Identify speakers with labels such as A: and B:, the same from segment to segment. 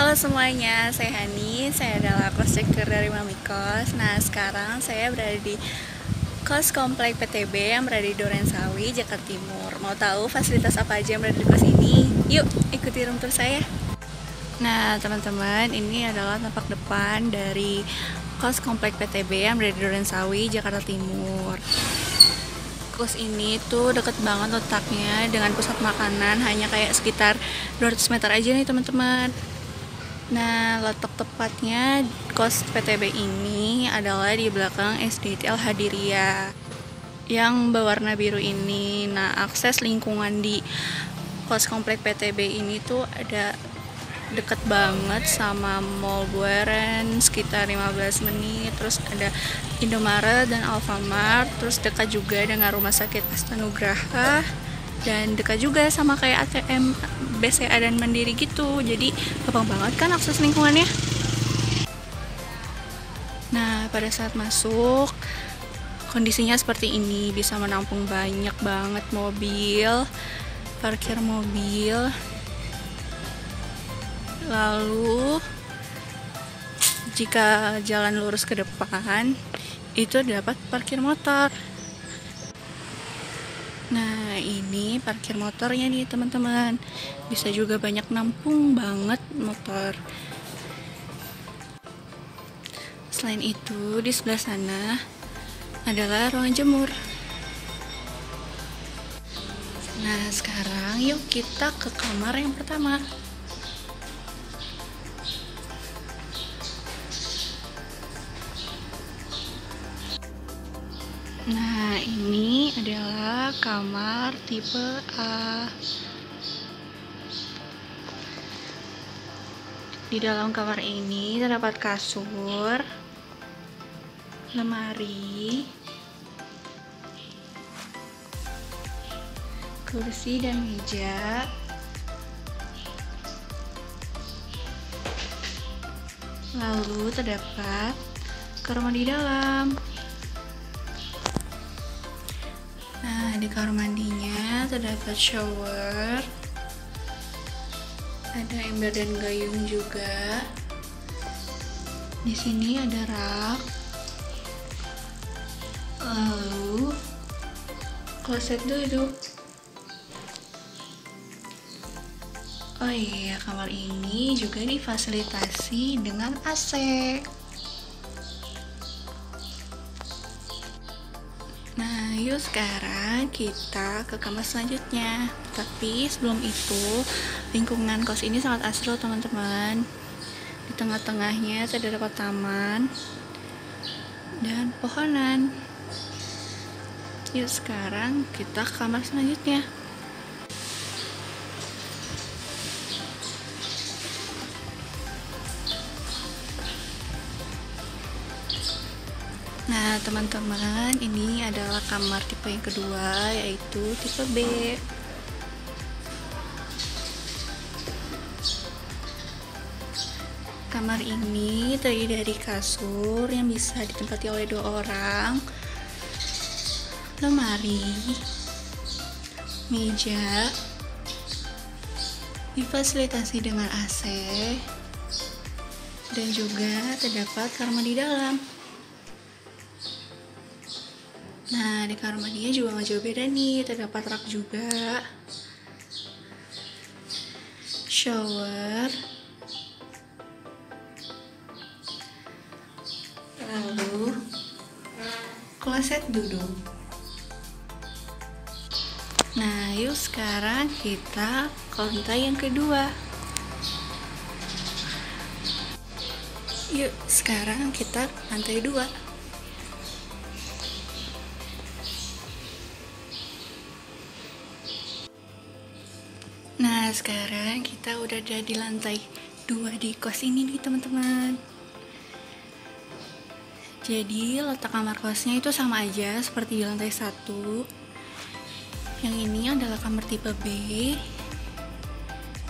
A: Halo semuanya, saya Hani, saya adalah kos checker dari Mami Kos. Nah sekarang saya berada di kos komplek PTB yang berada di Sawi, Jakarta Timur. Mau tahu fasilitas apa aja yang berada di kos ini? Yuk ikuti room tour saya. Nah teman-teman, ini adalah tampak depan dari kos komplek PTB yang berada di Sawi, Jakarta Timur. Kos ini tuh deket banget letaknya dengan pusat makanan hanya kayak sekitar 200 meter aja nih teman-teman Nah, letak tepatnya kos PTB ini adalah di belakang SDT Al Hadiria yang berwarna biru ini. Nah, akses lingkungan di kos komplek PTB ini tuh ada deket banget sama Mall Buaren sekitar 15 menit. Terus ada Indomaret dan Alfamart. Terus dekat juga dengan rumah sakit Astanugraha dan dekat juga sama kayak ATM BCA dan Mandiri gitu. Jadi gampang banget kan akses lingkungannya. Nah pada saat masuk kondisinya seperti ini. Bisa menampung banyak banget mobil parkir mobil. Lalu jika jalan lurus ke depan itu dapat parkir motor Nah ini parkir motornya nih teman-teman. Bisa juga banyak nampung banget motor. Selain itu di sebelah sana adalah ruang jemur. Nah sekarang yuk kita ke kamar yang pertama Nah, ini adalah kamar tipe A. Di dalam kamar ini terdapat kasur, lemari, kursi dan meja. Lalu terdapat kamar di dalam. Kamar mandinya terdapat shower. Ada ember dan gayung juga. Di sini ada rak. Lalu kloset duduk. Oh iya, kamar ini juga difasilitasi dengan AC. Yuk sekarang kita ke kamar selanjutnya. Tapi sebelum itu, lingkungan kos ini sangat asri teman-teman. Di tengah-tengahnya terdapat taman dan pohonan. Yuk sekarang kita ke kamar selanjutnya. Nah, teman-teman, ini kamar tipe yang kedua, yaitu tipe B. Kamar ini terdiri dari kasur yang bisa ditempati oleh dua orang, lemari, meja, difasilitasi dengan AC, dan juga terdapat kamar di dalam. Nah, di kamar mandinya juga nggak jauh beda nih, terdapat rak juga. Shower. Lalu kloset duduk. Nah, yuk sekarang kita ke lantai yang kedua. Yuk, sekarang kita lantai dua. Nah, sekarang kita udah ada di lantai dua di kos ini nih, teman-teman. Jadi, letak kamar kosnya itu sama aja seperti di lantai satu. Yang ini adalah kamar tipe B.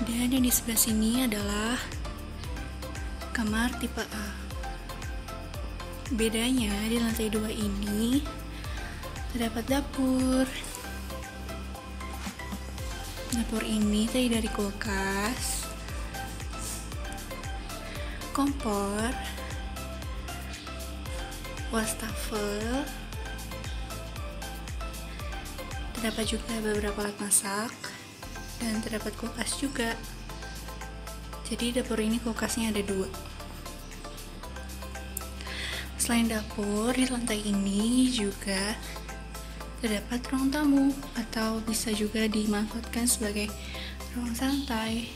A: Dan yang di sebelah sini adalah kamar tipe A. Bedanya di lantai dua ini terdapat dapur Dapur ini tadi dari kulkas. kompor, wastafel, terdapat juga beberapa alat masak, dan terdapat kulkas juga. Jadi dapur ini kulkasnya ada dua. Selain dapur, di lantai ini juga terdapat ruang tamu atau bisa juga dimanfaatkan sebagai ruang santai.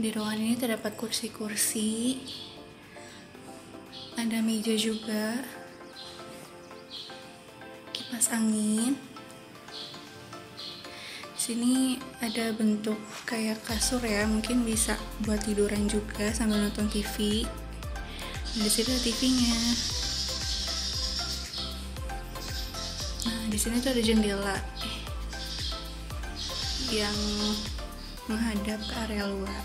A: Di ruangan ini terdapat kursi-kursi, ada meja juga, kipas angin. Di sini ada bentuk kayak kasur ya, mungkin bisa buat tiduran juga sambil nonton TV. Di ada TV-nya. Nah, di sini tuh ada jendela yang menghadap ke area luar.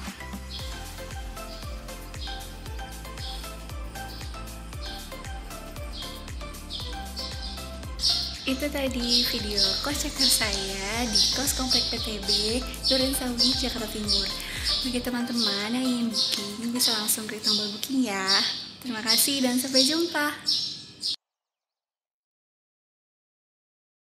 A: Itu tadi video kos checker saya di kos komplek PTB Duren Sawi, Jakarta Timur. Bagi teman-teman yang ingin booking bisa langsung klik tombol booking ya. Terima kasih dan sampai jumpa.